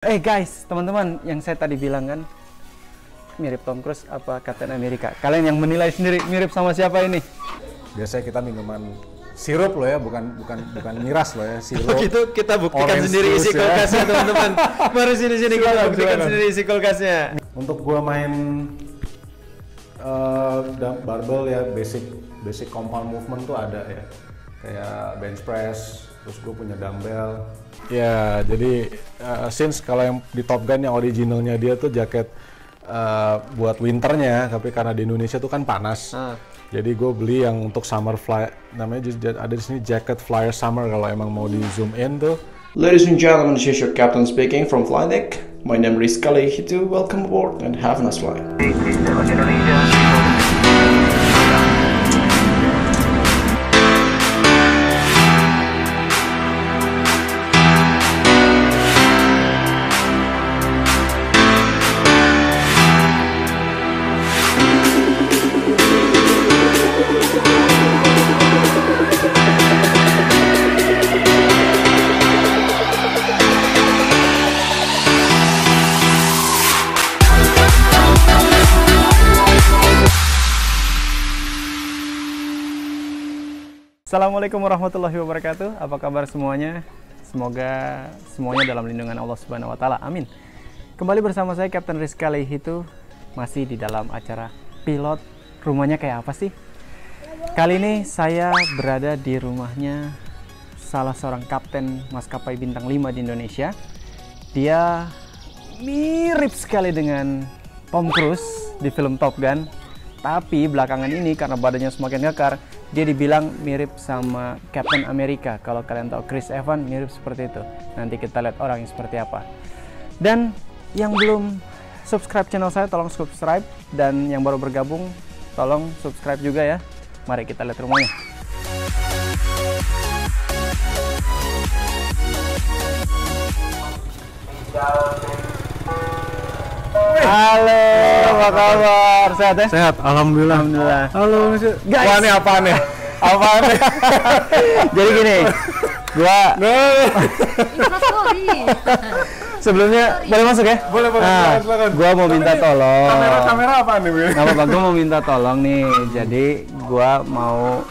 Eh guys, teman-teman, yang saya tadi bilang kan mirip Tom Cruise apa Captain America. Kalian yang menilai sendiri mirip sama siapa ini? Biasanya kita minuman sirup loh ya, bukan bukan bukan miras loh ya, sirup. Begitu kita buktikan sendiri isi ya. kulkasnya teman-teman. Baru sini sini kita Silakan, buktikan silakan. sendiri isi kulkasnya. Untuk gua main eh, da- barbell ya basic basic compound movement tuh ada ya. Kayak bench press, terus gue punya dumbbell. Ya, jadi eh, since kalau yang di Top Gun yang originalnya dia tuh jaket eh, buat winternya, tapi karena di Indonesia tuh kan panas. Ah. Jadi gue beli yang untuk summer fly, namanya just- ada di sini jacket flyer summer kalau emang mau di zoom in tuh. Ladies and gentlemen, this is your captain speaking from Flydeck. My name is Kali Hitu. Welcome aboard and have a nice flight. Assalamualaikum warahmatullahi wabarakatuh. Apa kabar semuanya? Semoga semuanya dalam lindungan Allah Subhanahu wa taala. Amin. Kembali bersama saya Kapten Rizka Leihitu masih di dalam acara pilot. Rumahnya kayak apa sih? Kali ini saya berada di rumahnya salah seorang kapten maskapai bintang 5 di Indonesia. Dia mirip sekali dengan Tom Cruise di film Top Gun. Tapi belakangan ini karena badannya semakin kekar, dia dibilang mirip sama Captain America. Kalau kalian tahu Chris Evans mirip seperti itu. Nanti kita lihat orangnya seperti apa. Dan yang belum subscribe channel saya tolong subscribe dan yang baru bergabung tolong subscribe juga ya. Mari kita lihat rumahnya. Halo, kabar? Sehat ya? Sehat, alhamdulillah. Alhamdulillah. Halo. Guys. Wah, ini apaan nih? apaan nih? Jadi gini, gua Instastory. sebelumnya boleh masuk ya? Boleh, boleh, Nah, silakan. Gua mau minta tolong. kamera kamera apaan nih? Nggak apa-apa, gua mau minta tolong nih. Jadi gua mau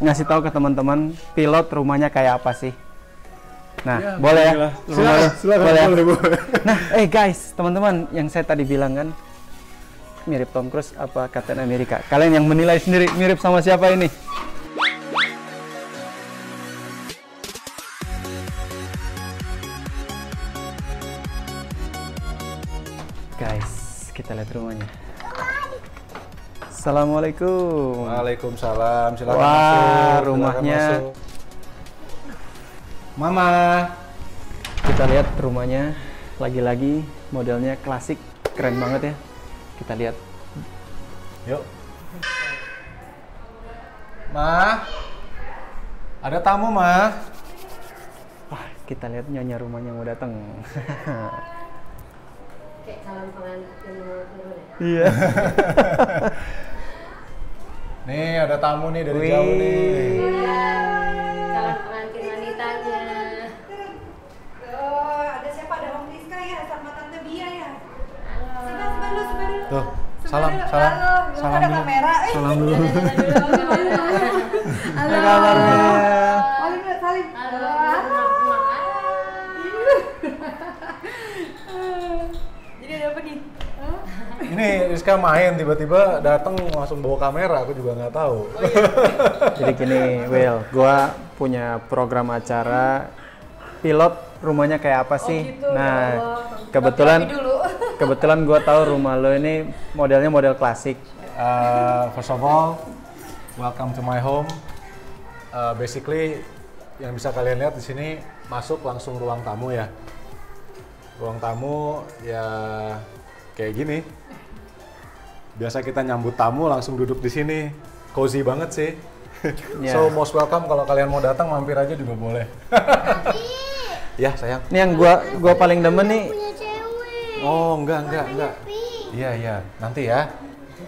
ngasih tahu ke teman-teman pilot rumahnya kayak apa sih? Nah, boleh ya? Silakan, silakan, boleh, ya? boleh, boleh. Nah, eh guys, teman-teman, yang saya tadi bilang kan mirip Tom Cruise apa Captain America. Kalian yang menilai sendiri mirip sama siapa ini? Guys, kita lihat rumahnya. Assalamualaikum. Waalaikumsalam, silakan Wah, masuk. silakan rumahnya. masuk. Mama. Kita lihat rumahnya lagi-lagi modelnya klasik, keren banget ya. Kita lihat. Yuk. Ma. Ada tamu, Ma. Wah, kita lihat nyonya rumahnya mau datang. Kayak calon pengantin deh. Iya. Nih, ada tamu nih dari Wih. jauh nih pengantin wanitanya. Oh, ada siapa? Ada Om Rizka ya, sama Tante Bia ya. Sebentar, sebentar dulu, sebentar dulu. Tuh, Sebentar salam, salam. Halo, Salam dulu. kamera. Eh, Salam dulu. Apa kabarnya? Salim salim. Halo, Halo. Jadi ada apa nih? Ini Rizka main tiba-tiba datang langsung bawa kamera, aku juga nggak tahu. Jadi gini, Will, gua punya program acara pilot rumahnya kayak apa sih? gitu, ya nah, kebetulan. Kebetulan gua tahu rumah lo ini modelnya model klasik. Uh, first of all, welcome to my home. Uh, basically, yang bisa kalian lihat di sini masuk langsung ruang tamu ya. Ruang tamu ya kayak gini. Biasa kita nyambut tamu langsung duduk di sini. Cozy banget sih. Ya. So most welcome kalau kalian mau datang mampir aja juga boleh. ya sayang. Ini yang gua gua paling demen nih. Oh enggak enggak enggak. Iya iya nanti ya.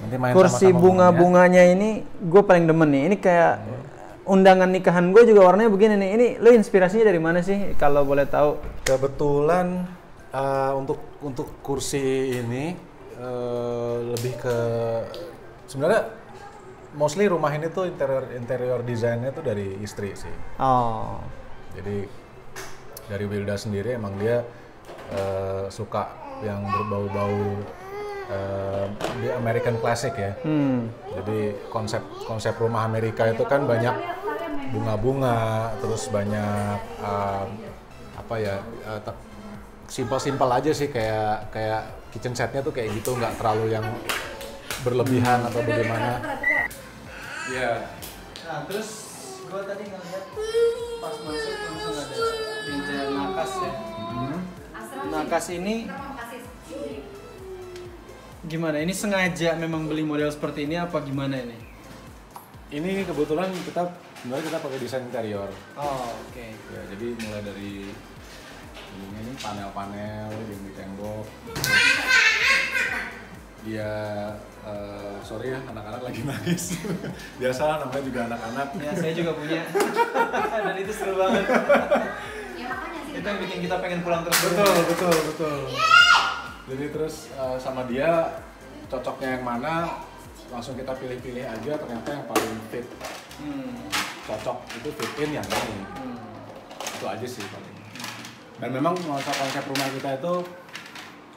Nanti main kursi bunga-bunganya ini gue paling demen nih. Ini kayak undangan nikahan gue juga warnanya begini nih. Ini lo inspirasinya dari mana sih kalau boleh tahu? Kebetulan Eh, untuk untuk kursi ini eh, lebih ke sebenarnya mostly rumah ini tuh interior interior desainnya tuh dari istri sih. Oh. Jadi dari Wilda sendiri emang dia eh, suka yang berbau-bau eh, di American Classic ya. Hmm. Jadi konsep konsep rumah Amerika itu kan banyak bunga-bunga, terus banyak um, apa ya uh, simpel-simpel aja sih kayak kayak kitchen setnya tuh kayak gitu, nggak terlalu yang berlebihan atau bagaimana. Iya. Nah, terus gua tadi ngeliat pas masuk langsung ada meja nakas ya. Nakas ini gimana? Ini sengaja memang beli model seperti ini apa gimana ini? Ini kebetulan kita sebenarnya kita pakai desain interior. Oh, oke. Ya, jadi mulai dari ininya ini panel-panel yang di tembok. Dia eh, sorry ya anak-anak lagi nangis. Biasa namanya juga anak-anak. Ya, saya juga punya. Dan itu seru banget. Ya makanya sih. Itu yang bikin kita pengen pulang terus. Betul, betul, betul. Jadi terus eh, sama dia cocoknya yang mana langsung kita pilih-pilih aja ternyata yang paling fit. Hmm. cocok itu fit in yang ini. Hmm. itu aja sih paling. Dan memang konsep konsep rumah kita itu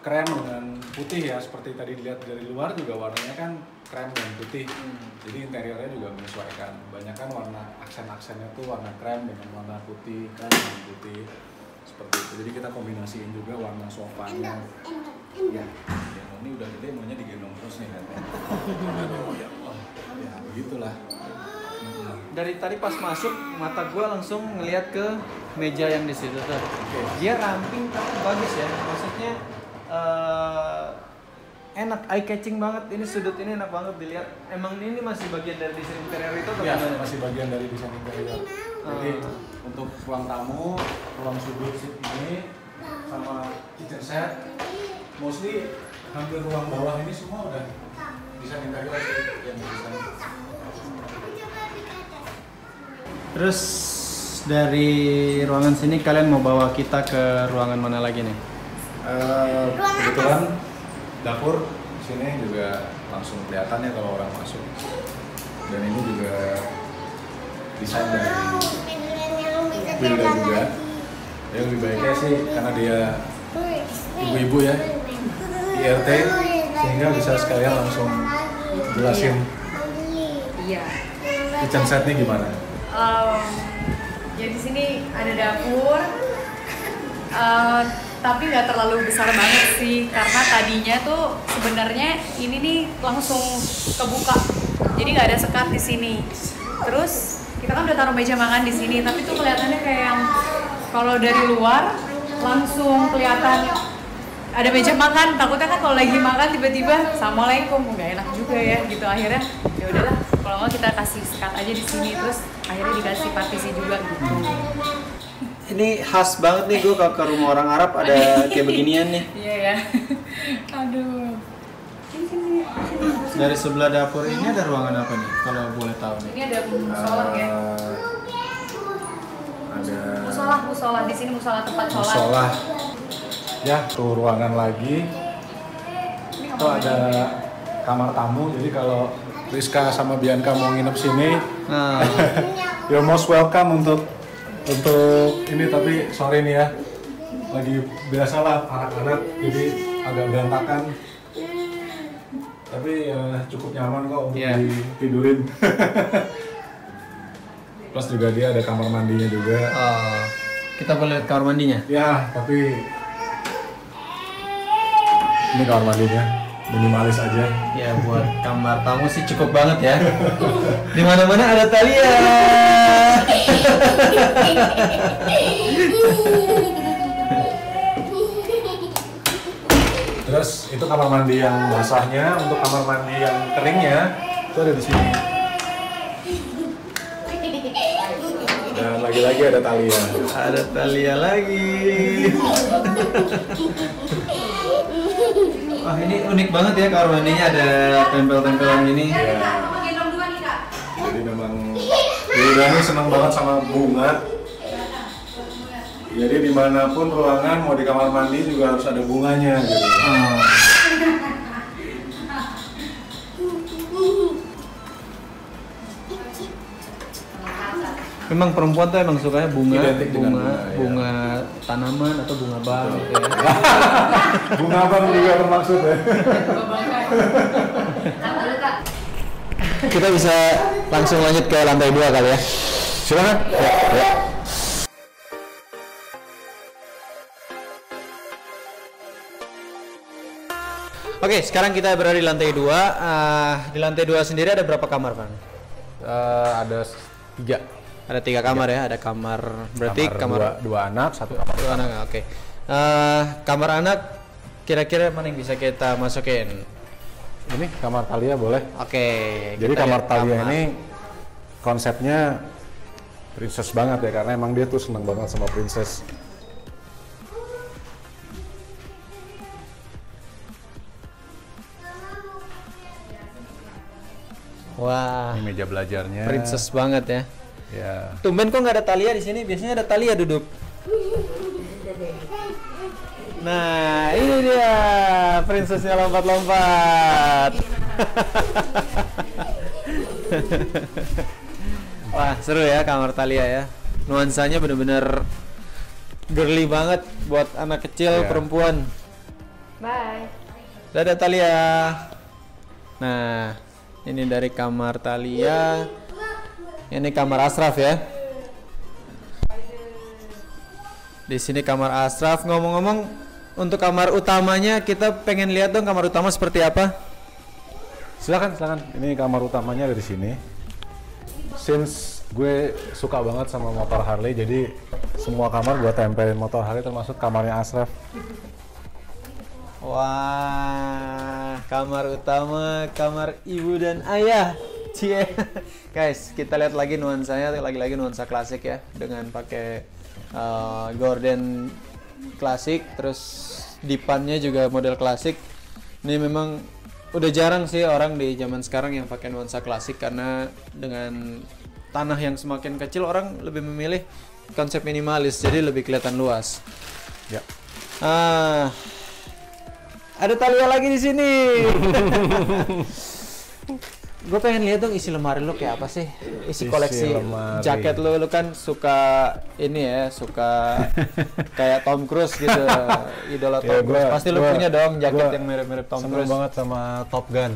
krem dengan putih ya seperti tadi dilihat dari luar juga warnanya kan krem dan putih. Jadi interiornya juga menyesuaikan. Banyak kan warna aksen-aksennya tuh warna krem dengan warna putih krem dengan putih seperti itu. Jadi kita kombinasiin juga warna sofanya ya ya ini udah gede maunya digendong terus nih kan Aduh, ya Allah. ya begitulah Dari tadi pas masuk mata gua langsung ngelihat ke meja yang di situ tuh. Dia ramping tapi bagus ya. Maksudnya eh, enak eye catching banget. Ini sudut ini enak banget dilihat. Emang ini masih bagian dari desain interior itu atau Ya, gimana? masih bagian dari desain interior. Jadi Hmm. untuk ruang tamu, ruang sudut ini sama kitchen set, mostly hampir ruang bawah ini semua udah interior sih yang desain. Terus dari ruangan sini kalian mau bawa kita ke ruangan mana lagi nih? Eh, kebetulan dapur sini juga langsung kelihatan ya kalau orang masuk. Dan ini juga desain dari Wilda juga. Yang lebih baiknya sih karena dia ibu-ibu ya IRT sehingga bisa sekalian langsung jelasin Iya. kitchen setnya gimana. Em, ya di sini ada dapur, eh, tapi nggak terlalu besar banget sih karena tadinya tuh sebenarnya ini nih langsung kebuka, jadi nggak ada sekat di sini. Terus kita kan udah taruh meja makan di sini, tapi tuh kelihatannya kayak yang kalau dari luar langsung kelihatan ada meja makan takutnya kan kalau lagi makan tiba-tiba assalamualaikum nggak enak juga ya gitu akhirnya ya udahlah kalau mau kita kasih sekat aja di sini terus akhirnya dikasih partisi juga gitu Ini khas banget nih gue ke rumah orang Arab ada kayak beginian nih. iya ya aduh Dari sebelah dapur ini ada ruangan apa nih? Kalau boleh tahu nih. ini ada musola ya Eh, ada musola musola di sini musola tempat sholat musola. Ya, tuh ruangan lagi. ini Itu ada kamar tamu. Jadi kalau Rizka sama Bianca mau nginep sini, Nah, you're most welcome untuk untuk ini tapi sorry nih ya lagi biasalah anak-anak jadi agak berantakan tapi ya cukup nyaman kok untuk Iya. tidurin plus juga dia ada kamar mandinya juga oh, kita boleh lihat kamar mandinya. ya tapi ini kamar mandinya minimalis aja Ya buat kamar tamu sih cukup banget ya. Di mana-mana ada Thalia. Terus itu kamar mandi yang basahnya, untuk kamar mandi yang keringnya itu ada di sini. Dan lagi-lagi ada Thalia. ada Thalia lagi. Wah ini unik banget ya kamar mandinya ada tempel-tempelan gini. Ya, nih kak jadi memang Wilda ini senang banget sama bunga. Jadi di mana pun ruangan mau di kamar mandi juga harus ada bunganya gitu. Memang perempuan tuh emang sukanya bunga, Identik bunga, bunga, ya. bunga tanaman atau bunga bang gitu ya. Bunga bang juga termaksud ya. Kita bisa langsung lanjut ke lantai dua kali ya. Silakan. Ya. Oke, sekarang kita berada di lantai dua. Ah, di lantai dua sendiri ada berapa kamar, Bang? Eh, ada tiga. Ada tiga kamar ya. Ada kamar berarti kamar, dua, dua anak, satu kamar. dua anak. Oke. Eh, kamar anak kira-kira mana yang bisa kita masukin? Ini kamar Talia boleh. Oke. Jadi kita kamar Talia kamar. ini konsepnya princess banget ya karena emang dia tuh seneng banget sama princess. Wah, Ini meja belajarnya. princess banget ya. Ya. Tumben kok nggak ada Talia di sini? Biasanya ada Talia duduk. Nah, ini dia princessnya lompat-lompat. Wah, seru ya kamar Talia ya. Nuansanya bener-bener girly banget buat anak kecil Iya. perempuan. Bye. Dadah Talia. Nah, ini dari kamar Talia. Ini kamar Asraf ya. Di sini kamar Asraf. Ngomong-ngomong, untuk kamar utamanya kita pengen lihat dong kamar utama seperti apa. Silakan, silakan. Ini kamar utamanya ada di sini. Since gue suka banget sama motor Harley, jadi semua kamar gue tempelin motor Harley termasuk kamarnya Asraf. Wah, kamar utama, kamar ibu dan ayah. Cie. Guys, kita lihat lagi nuansanya, lagi-lagi nuansa klasik ya dengan pakai uh, gorden klasik, terus dipannya juga model klasik. Ini memang udah jarang sih orang di zaman sekarang yang pakai nuansa klasik karena dengan tanah yang semakin kecil orang lebih memilih konsep minimalis jadi lebih kelihatan luas. Ya. Ah, ada Talia lagi di sini. Gue pengen lihat dong isi lemari lu kayak apa sih? Isi Isi koleksi lemari. jaket lu, lu kan suka ini ya, suka kayak Tom Cruise gitu, idola Tom Ya, Cruise. gua- Pasti lu gua- punya dong jaket yang mirip-mirip Tom Seneng Cruise. banget sama Top Gun.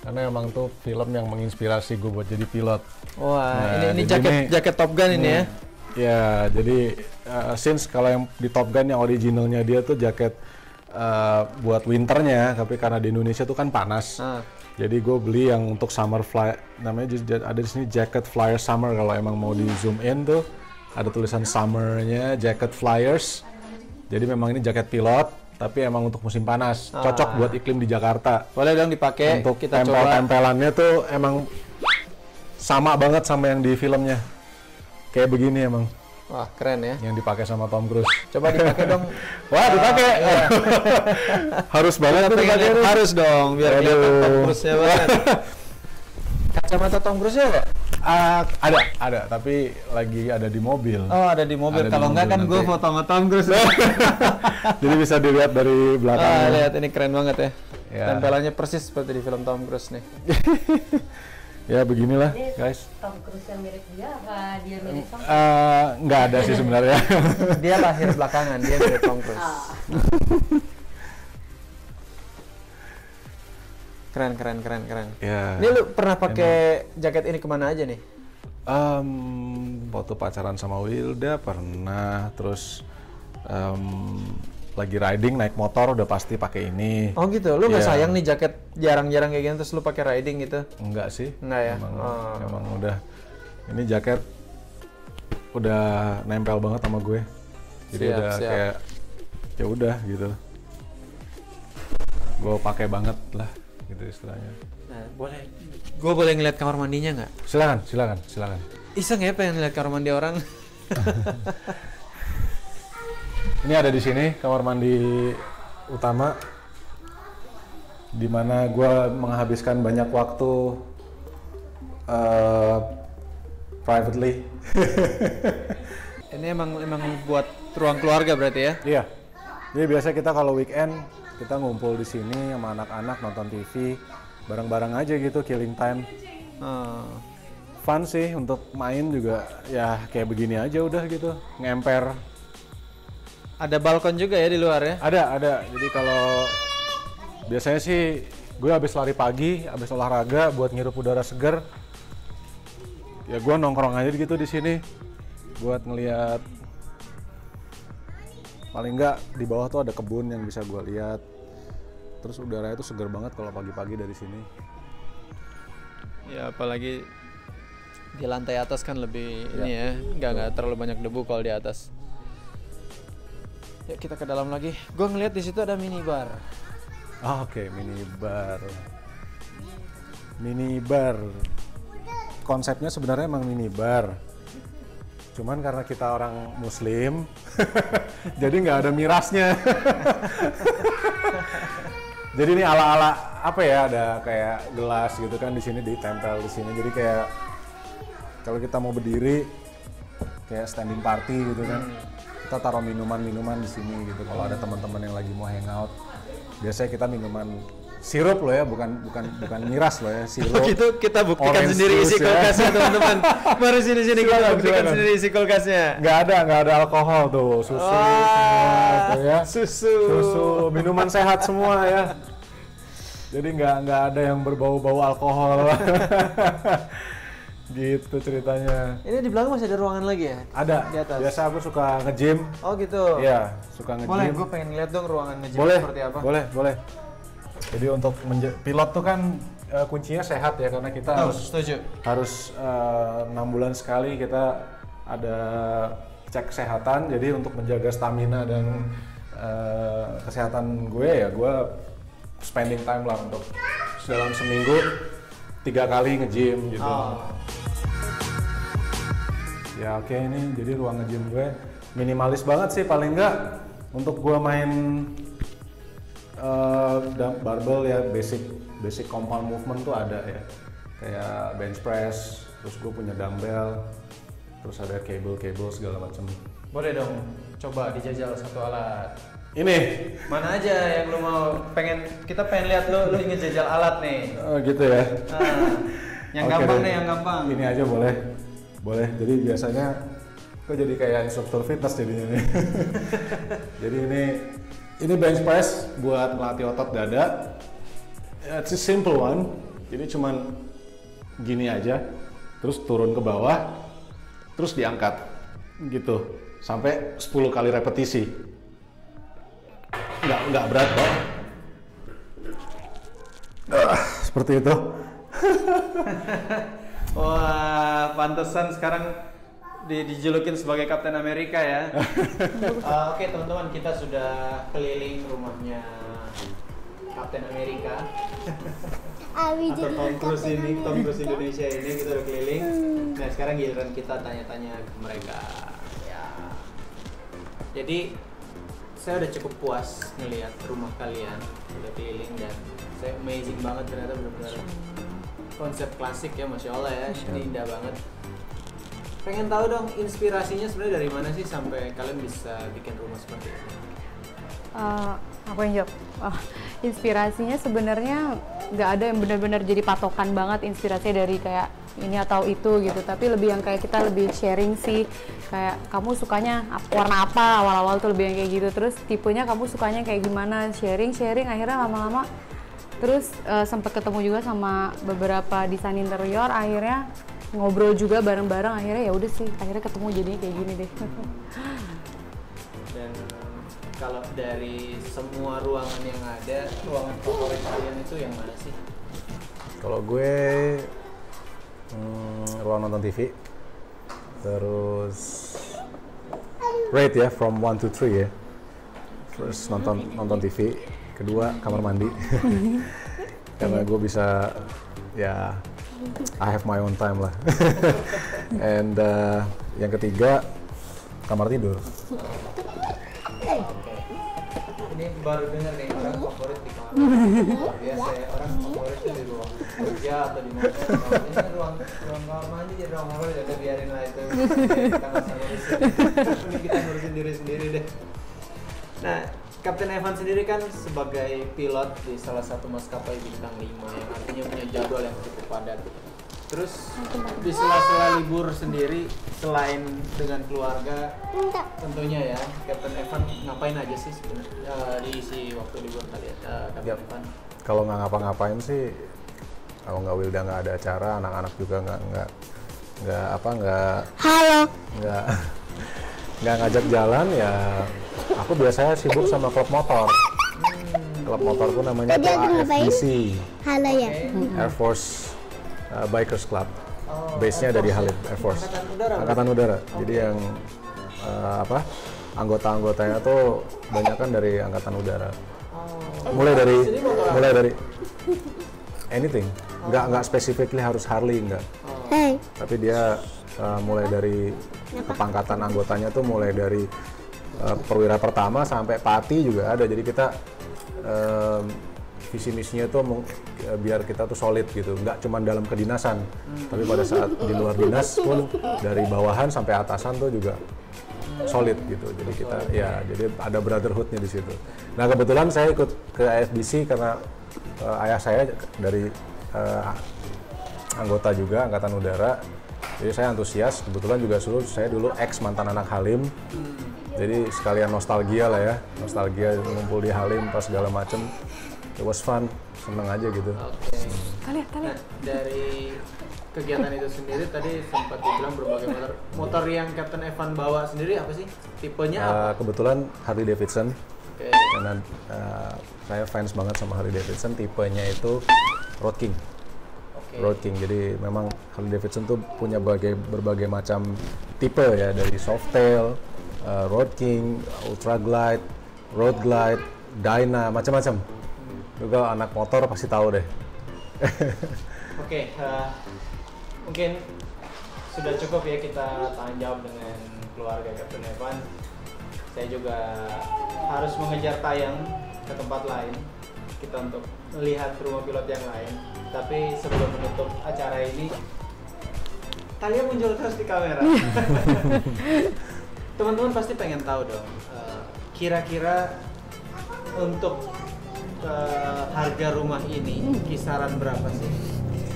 Karena emang tuh film yang menginspirasi gue buat jadi pilot. Wah, Nah, ini ini jaket ini- jaket Top Gun ini ya. Ya, jadi uh, since kalau yang di Top Gun yang originalnya dia tuh jaket uh, buat winternya, tapi karena di Indonesia tuh kan panas. Ah. Jadi gue beli yang untuk summer fly, namanya ada di sini jacket flyer summer kalau emang mau di zoom in tuh ada tulisan summernya jacket flyers. Jadi memang ini jaket pilot, tapi emang untuk musim panas, cocok buat iklim di Jakarta. Boleh dong dipakai. untuk kita coba. tempel-tempelannya tuh emang sama banget sama yang di filmnya. Kayak begini emang Wah, keren ya. yang dipakai sama Tom Cruise. Coba dipakai dong. Wah, dipakai. Harus banget tuh dipakai. harus dong biar kelihatan Aduh. Tom Cruise-nya banget. Kacamata Tom Cruise-nya nggak? Ah, ada, ada, tapi lagi ada di mobil. Oh ada di mobil. Ada Kalau nggak mobil kan gue foto sama Tom Cruise. Jadi bisa dilihat dari ah, belakangnya. lihat ini keren banget ya. Ya. Tempelannya persis seperti di film Tom Cruise nih. Ya beginilah, guys. Tom Cruise yang mirip dia apa dia mirip Tom? Eh, nggak ada sih sebenarnya. Dia lahir belakangan, dia mirip Tom Cruise. Keren, keren, keren, keren. ya. Ini lu pernah pakai jaket ini ke mana aja nih? Em, waktu pacaran sama Wilda pernah, terus em, lagi riding naik motor udah pasti pakai ini. Oh gitu, lu nggak Iya. sayang nih jaket jarang-jarang kayak gini terus lu pakai riding gitu? Enggak sih. Enggak ya? Emang, Oh. emang udah ini jaket udah nempel banget sama gue. Jadi Siap, udah siap. kayak ya udah gitu. Gue pakai banget lah gitu istilahnya. Nah, boleh. Gue boleh ngeliat kamar mandinya nggak? Silakan, silakan, silakan. Iseng ya pengen ngeliat kamar mandi orang? Ini ada di sini kamar mandi utama di mana gue menghabiskan banyak waktu eh, privately. ini emang emang buat ruang keluarga berarti ya? Iya. Jadi biasa kita kalau weekend kita ngumpul di sini sama anak-anak nonton TV bareng-bareng aja gitu killing time. Oh. Fun sih untuk main juga ya kayak begini aja udah gitu ngemper. Ada balkon juga ya di luar ya? Ada ada. Jadi kalau biasanya sih gue habis lari pagi, habis olahraga buat ngirup udara seger. Ya gue nongkrong aja gitu di sini buat ngeliat paling enggak di bawah tuh ada kebun yang bisa gue lihat. Terus udaranya tuh seger banget kalau pagi-pagi dari sini. Ya apalagi di lantai atas kan lebih Ya. ini ya, nggak nggak terlalu banyak debu kalau di atas. Yuk kita ke dalam lagi. Gue ngeliat di situ ada minibar. Ah, Oke, minibar. Minibar. Konsepnya sebenarnya emang minibar. Cuman karena kita orang muslim, jadi nggak ada mirasnya. jadi ini ala-ala apa ya? Ada kayak gelas gitu kan di sini ditempel di sini. Jadi kayak kalau kita mau berdiri kayak standing party gitu kan. Kita taruh minuman-minuman di sini gitu. Kalau ada teman-teman yang lagi mau hangout, biasanya kita minuman sirup loh ya, bukan bukan bukan miras loh ya, sirup. Begitu kita buktikan Orange sendiri isi ya. kulkasnya teman-teman. Mari sini sini kita buktikan silakan. sendiri isi kulkasnya. nggak ada nggak ada alkohol tuh susu semua tuh ya susu. susu minuman sehat semua ya jadi nggak nggak ada yang berbau-bau alkohol gitu ceritanya Ini di belakang masih ada ruangan lagi ya? ada Di atas. biasa aku suka nge-gym Oh gitu. Iya suka nge-gym Boleh, gue pengen lihat dong ruangan nge boleh seperti apa. boleh boleh jadi untuk pilot tuh kan eh, kuncinya sehat ya karena kita Oh, harus setuju. harus eh, enam bulan sekali kita ada cek kesehatan jadi untuk menjaga stamina dan eh, kesehatan gue ya gue spending time lah untuk dalam seminggu tiga kali nge-gym gitu Oh. Ya oke ini jadi ruang nge-gym gue minimalis banget sih paling enggak untuk gue main eh, da- barbell ya basic basic compound movement tuh ada ya kayak bench press terus gue punya dumbbell terus ada cable-cable segala macam Boleh dong, coba dijajal satu alat. ini Mana aja yang lu mau pengen kita pengen lihat lu lu ngejajal alat nih. oh, gitu ya Ah, yang Oke gampang deh. nih, yang gampang. ini aja boleh boleh. Jadi biasanya kok jadi kayak instruktur fitness jadinya nih? Jadi ini ini bench press buat melatih otot dada. It's a simple one. Jadi cuman gini aja. Terus turun ke bawah. Terus diangkat. Gitu. Sampai 10 kali repetisi. Nggak nggak berat kok. Ah, seperti itu Wah, pantesan sekarang di, dijulukin sebagai Kapten Amerika ya. Ah, Oke teman-teman, kita sudah keliling rumahnya Kapten Amerika Abi atau Tom Cruise ini, Tom Cruise. Indonesia ini kita udah keliling. Nah sekarang giliran kita tanya-tanya ke mereka. Ya. Jadi saya udah cukup puas ngelihat rumah kalian udah keliling dan saya amazing banget ternyata benar-benar konsep klasik ya masya Allah ya ini indah banget pengen tahu dong inspirasinya sebenarnya dari mana sih sampai kalian bisa bikin rumah seperti ini Eh, aku yang jawab. Oh, inspirasinya sebenarnya nggak ada yang benar-benar jadi patokan banget inspirasinya dari kayak ini atau itu gitu. Tapi lebih yang kayak kita lebih sharing sih. Kayak kamu sukanya warna apa awal-awal tuh lebih yang kayak gitu. Terus tipenya kamu sukanya kayak gimana? Sharing, sharing. Akhirnya lama-lama terus eh, sempat ketemu juga sama beberapa desain interior. Akhirnya ngobrol juga bareng-bareng. Akhirnya ya udah sih. Akhirnya ketemu jadinya kayak gini deh. dan kalau dari semua ruangan yang ada ruangan favorit kalian itu yang mana sih Kalau gue hmm, ruang nonton TV, terus rate ya from 1 to 3 ya. Terus nonton nonton TV, kedua kamar mandi. Karena gue bisa ya I have my own time lah. And uh, yang ketiga kamar tidur. ini baru dengar nih orang favorit di kamar biasa ya orang favorit tuh di ruang kerja atau di mana ini kan ruang ruang kamar mandi jadi ruang favorit udah biarin lah itu kita nggak Ini kita ngurusin diri sendiri deh nah Kapten Evan sendiri kan sebagai pilot di salah satu maskapai bintang 5 yang artinya punya jadwal yang cukup padat terus di sela-sela libur sendiri selain dengan keluarga tentunya ya Captain Evan ngapain aja sih sebenarnya eh, di isi waktu libur kalian uh, Captain Yap. Evan Kalau nggak ngapa-ngapain sih, kalau nggak Wilda nggak ada acara, anak-anak juga nggak nggak nggak apa nggak Halo. nggak nggak ngajak jalan ya. Aku biasanya sibuk sama klub motor. Klub motorku namanya? AFBC, Halo ya. Air Force uh, Bikers Club. Oh, Base-nya ada di Halim? Air Force. Angkatan Udara, Angkatan Udara. Jadi yang uh, apa? Anggota-anggotanya tuh banyak kan dari Angkatan Udara. Oh. Mulai dari mulai dari anything. Nggak nggak specifically harus Harley nggak. Hei. Tapi dia uh, mulai dari kepangkatan anggotanya tuh mulai dari uh, perwira pertama sampai pati juga ada. Jadi kita um, visi misinya meng- ya, biar kita tuh solid gitu, nggak cuma dalam kedinasan, tapi pada saat di luar dinas pun dari bawahan sampai atasan tuh juga solid gitu. Jadi kita ya jadi ada brotherhoodnya di situ. Nah kebetulan saya ikut ke AFBC karena uh, ayah saya dari uh, anggota juga angkatan udara. Jadi saya antusias. Kebetulan juga dulu saya dulu ex mantan anak Halim. Jadi sekalian nostalgia lah ya, nostalgia ngumpul di Halim pas segala macem. It was fun, seneng aja gitu. Oke. Nah, dari kegiatan itu sendiri tadi sempat dibilang berbagai motor. Motor yang Captain Evan bawa sendiri apa sih? Tipenya apa? Uh, kebetulan Harley Davidson Oke. karena uh, saya fans banget sama Harley Davidson. Tipenya itu Road King. Oke. Road King. Jadi memang Harley Davidson tuh punya berbagai berbagai macam tipe ya dari Softail, uh, Road King, Ultra Glide, Road Glide, Dyna, macam-macam. Juga anak motor pasti tahu deh. Oke, eh, mungkin sudah cukup ya kita tanya jawab dengan keluarga Captain Evan. Saya juga harus mengejar tayang ke tempat lain kita untuk melihat rumah pilot yang lain. Tapi sebelum menutup acara ini, kalian muncul terus di kamera. Teman-teman pasti pengen tahu dong, eh, kira-kira untuk eh, harga rumah ini kisaran berapa sih?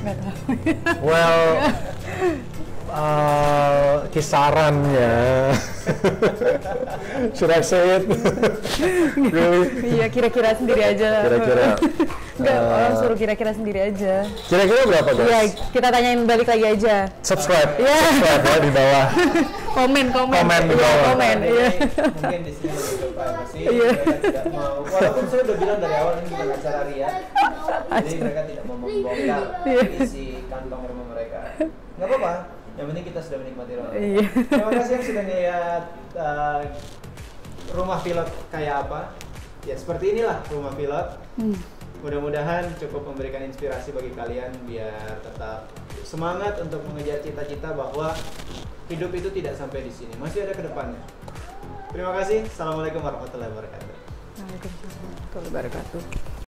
Well, uh, kisarannya. Should I say it? really? Iya kira-kira sendiri aja. Kira-kira. Enggak, uh, orang suruh kira-kira sendiri aja. Kira-kira berapa guys? Iya, kita tanyain balik lagi aja. Subscribe, Iya. subscribe ya di bawah. Komen, komen. Komen di Iya, komen. Iya. mungkin di sini lebih ke privasi Iya. mereka tidak mau walaupun saya udah bilang dari awal ini bukan acara ria jadi mereka tidak mau membongkar Iya. isi kantong rumah mereka nggak apa-apa yang penting kita sudah menikmati rumah Iya. terima kasih yang sudah ngeliat uh, rumah pilot kayak apa ya seperti inilah rumah pilot Hmm. mudah-mudahan cukup memberikan inspirasi bagi kalian biar tetap semangat untuk mengejar cita-cita bahwa hidup itu tidak sampai di sini masih ada ke depannya. Terima kasih. Assalamualaikum warahmatullahi wabarakatuh. Waalaikumsalam warahmatullahi wabarakatuh.